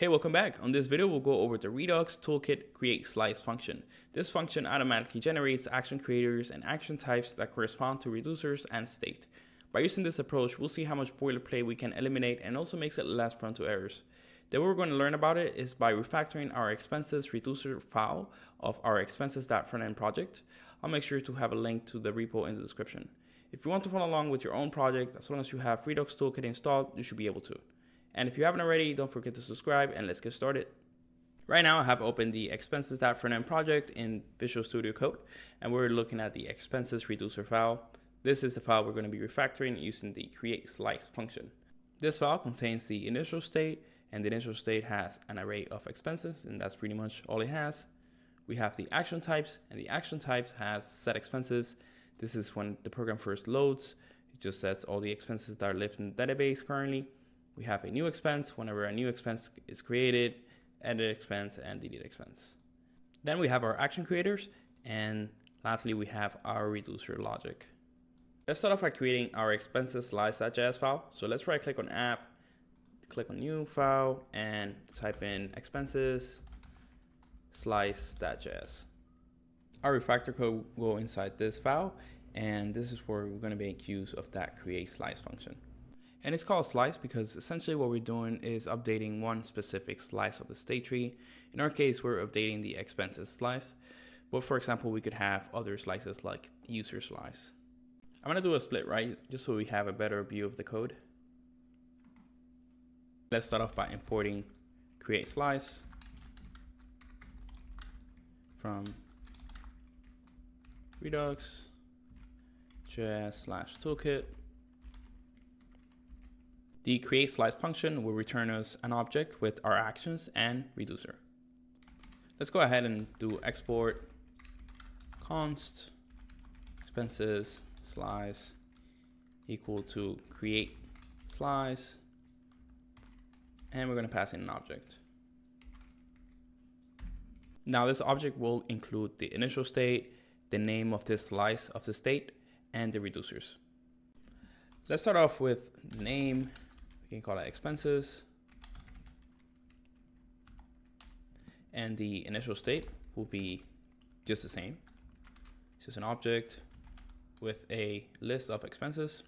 Hey, welcome back. On this video, we'll go over the Redux Toolkit create slice function. This function automatically generates action creators and action types that correspond to reducers and state. By using this approach, we'll see how much boilerplate we can eliminate and also makes it less prone to errors. The way we're going to learn about it is by refactoring our expenses reducer file of our expenses.frontend project. I'll make sure to have a link to the repo in the description. If you want to follow along with your own project, as long as you have Redux Toolkit installed, you should be able to. And if you haven't already, don't forget to subscribe and let's get started. Right now I have opened the expenses.frontend project in Visual Studio Code, and we're looking at the expenses reducer file. This is the file we're going to be refactoring using the create slice function. This file contains the initial state, and the initial state has an array of expenses, and that's pretty much all it has. We have the action types, and the action types has set expenses. This is when the program first loads. It just sets all the expenses that are left in the database currently we have a new expense whenever a new expense is created, edit expense, and delete expense. Then we have our action creators, and lastly, we have our reducer logic. Let's start off by creating our expenses slice.js file. So let's right click on app, click on new file, and type in expenses slice.js. Our refactor code will go inside this file, and this is where we're going to make use of that create slice function. And it's called slice because essentially what we're doing is updating one specific slice of the state tree. In our case, we're updating the expenses slice. But for example, we could have other slices like user slice. I'm gonna do a split right, just so we have a better view of the code. Let's start off by importing create slice from Redux js slash toolkit the create slice function will return us an object with our actions and reducer. Let's go ahead and do export const expenses slice equal to create slice and we're going to pass in an object. Now this object will include the initial state, the name of this slice of the state, and the reducers. Let's start off with name you can call it expenses. And the initial state will be just the same. It's just an object with a list of expenses.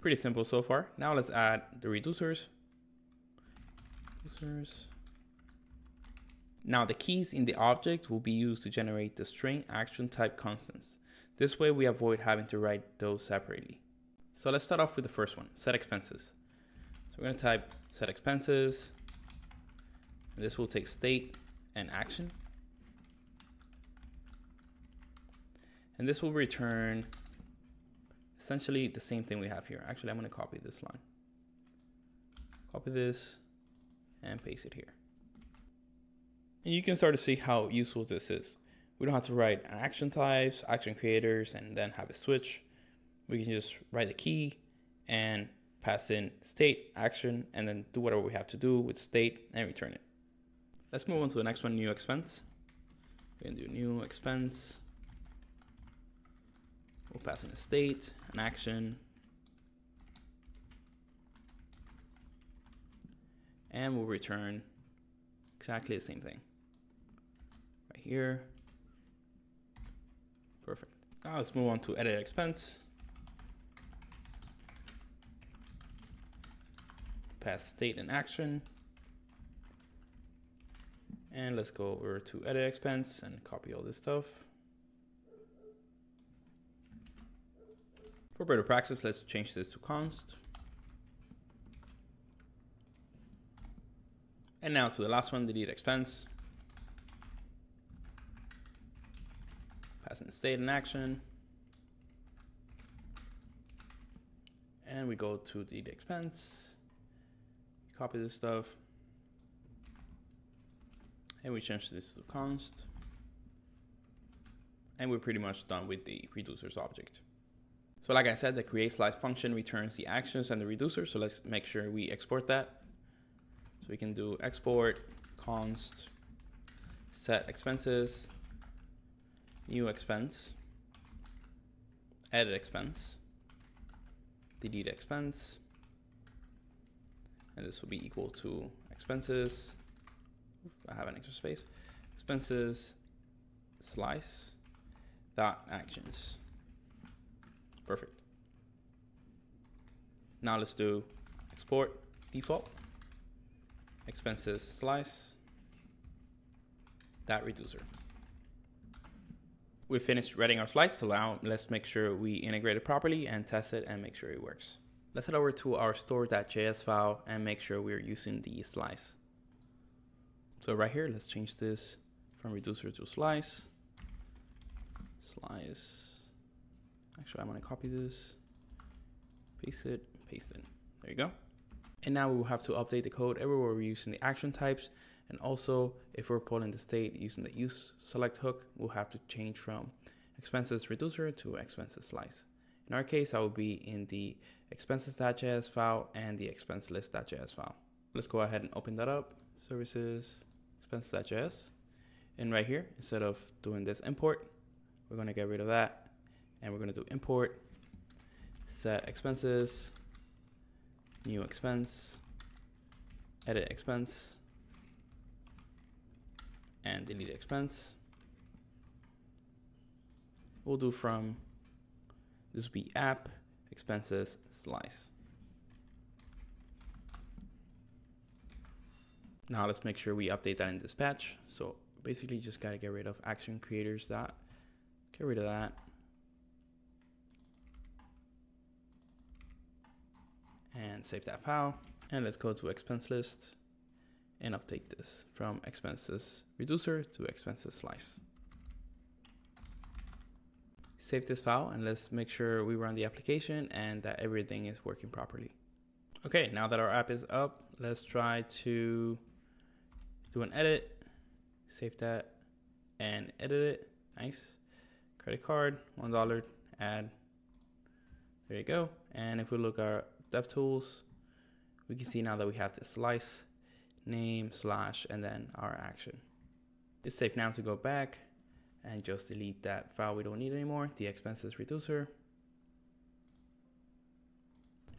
Pretty simple so far. Now let's add the reducers. Reducers. Now the keys in the object will be used to generate the string action type constants. This way we avoid having to write those separately. So let's start off with the first one, set expenses. So we're gonna type set expenses, and this will take state and action. And this will return essentially the same thing we have here. Actually, I'm gonna copy this line. Copy this and paste it here. And you can start to see how useful this is. We don't have to write action types, action creators, and then have a switch. We can just write the key and pass in state, action, and then do whatever we have to do with state and return it. Let's move on to the next one, new expense. We can do new expense. We'll pass in a state, an action, and we'll return exactly the same thing. Right here, Perfect. Now let's move on to edit expense. Pass state and action. And let's go over to edit expense and copy all this stuff. For better practice, let's change this to const. And now to the last one, delete expense. In state in action. And we go to the expense, copy this stuff, and we change this to const. And we're pretty much done with the reducers object. So like I said, the create slice function returns the actions and the reducer. So let's make sure we export that. So we can do export const set expenses new expense, edit expense, delete expense, and this will be equal to expenses. I have an extra space. Expenses slice dot actions. Perfect. Now let's do export default expenses slice that reducer. We finished writing our slice, so now let's make sure we integrate it properly and test it and make sure it works. Let's head over to our store.js file and make sure we're using the slice. So right here, let's change this from reducer to slice. Slice. Actually, I'm gonna copy this, paste it, paste it. There you go. And now we will have to update the code everywhere we're using the action types. And also, if we're pulling the state using the use select hook, we'll have to change from expenses reducer to expenses slice. In our case, that will be in the expenses.js file and the expense list.js file. Let's go ahead and open that up. Services, expenses.js. And right here, instead of doing this import, we're gonna get rid of that. And we're gonna do import, set expenses, new expense, edit expense, and delete expense. We'll do from, this will be app, expenses, slice. Now let's make sure we update that in dispatch. So basically just gotta get rid of action creators that, get rid of that. and save that file. And let's go to expense list and update this from expenses reducer to expenses slice. Save this file and let's make sure we run the application and that everything is working properly. Okay, now that our app is up, let's try to do an edit, save that and edit it. Nice. Credit card, $1, add. There you go. And if we look at DevTools, we can see now that we have the slice, name, slash, and then our action. It's safe now to go back and just delete that file we don't need anymore, the expenses reducer.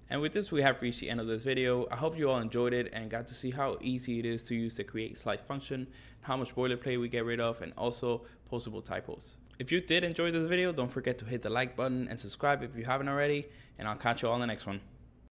And with this, we have reached the end of this video. I hope you all enjoyed it and got to see how easy it is to use the create slice function, how much boilerplate we get rid of, and also postable typos. If you did enjoy this video, don't forget to hit the like button and subscribe if you haven't already, and I'll catch you all in the next one.